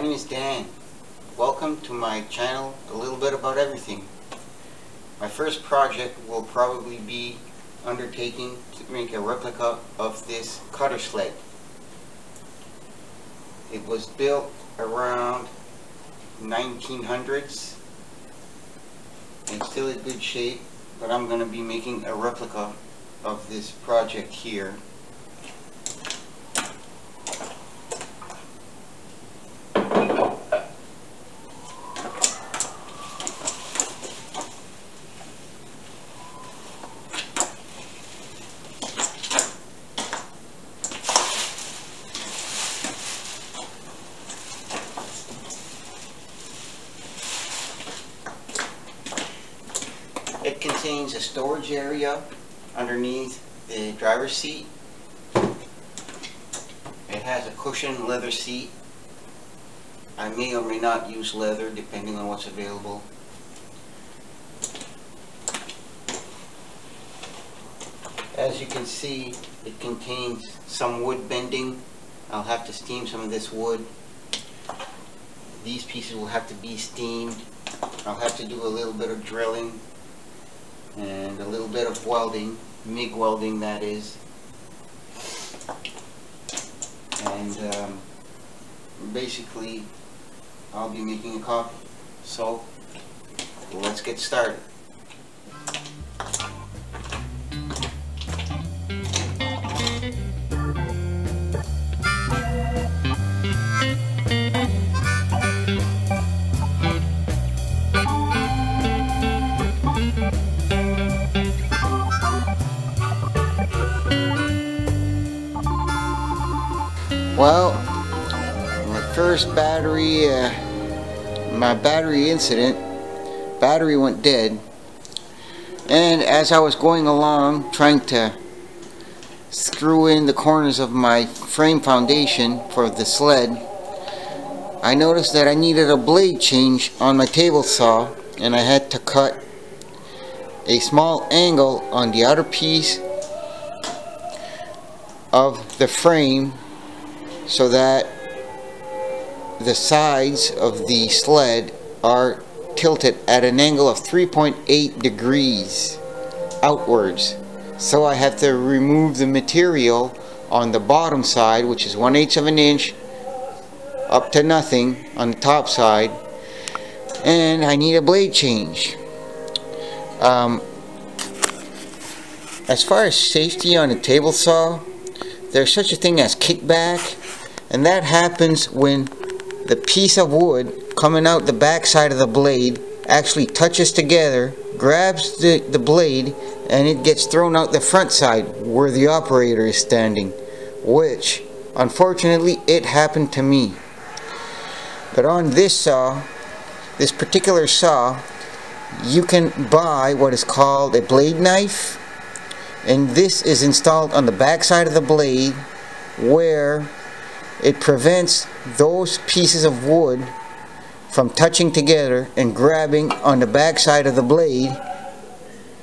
My name is Dan. Welcome to my channel, A Little Bit About Everything. My first project will probably be undertaking to make a replica of this cutter sled. It was built around 1900s and still in good shape, but I'm going to be making a replica of this project here. It a storage area underneath the driver's seat. It has a cushioned leather seat. I may or may not use leather depending on what's available. As you can see, it contains some wood bending. I'll have to steam some of this wood. These pieces will have to be steamed. I'll have to do a little bit of drilling and a little bit of welding, MIG welding that is. And um, basically I'll be making a copy. So let's get started. Well, my first battery, uh, my battery incident, battery went dead. And as I was going along trying to screw in the corners of my frame foundation for the sled, I noticed that I needed a blade change on my table saw and I had to cut a small angle on the outer piece of the frame so that the sides of the sled are tilted at an angle of 3.8 degrees outwards. So I have to remove the material on the bottom side, which is 1 8 of an inch, up to nothing on the top side. And I need a blade change. Um, as far as safety on a table saw, there's such a thing as kickback and that happens when the piece of wood coming out the back side of the blade actually touches together, grabs the, the blade, and it gets thrown out the front side where the operator is standing. Which, unfortunately, it happened to me. But on this saw, this particular saw, you can buy what is called a blade knife. And this is installed on the back side of the blade where it prevents those pieces of wood from touching together and grabbing on the back side of the blade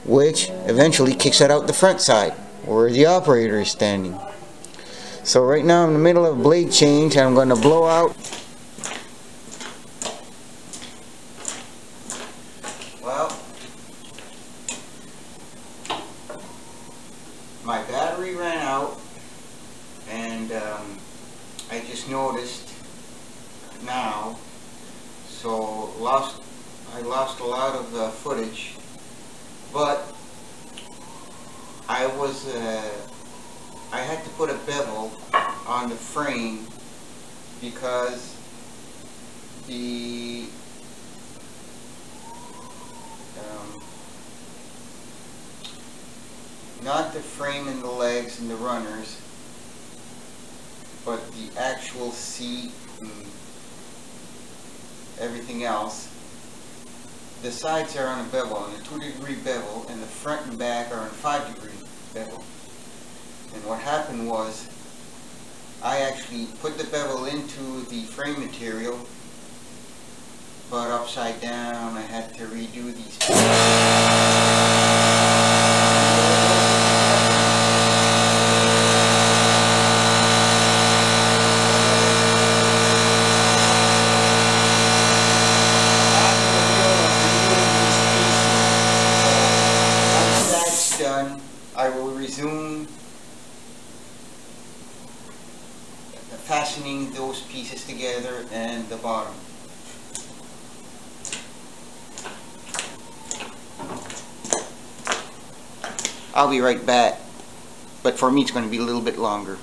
which eventually kicks it out the front side where the operator is standing. So right now I'm in the middle of a blade change I'm going to blow out well my battery ran out and um, I just noticed now so lost I lost a lot of uh, footage but I was uh, I had to put a bevel on the frame because the um, not the frame and the legs and the runners but the actual seat and everything else, the sides are on a bevel, on a 2 degree bevel, and the front and back are on a 5 degree bevel. And what happened was, I actually put the bevel into the frame material, but upside down, I had to redo these. resume fastening those pieces together and the bottom. I'll be right back, but for me it's going to be a little bit longer.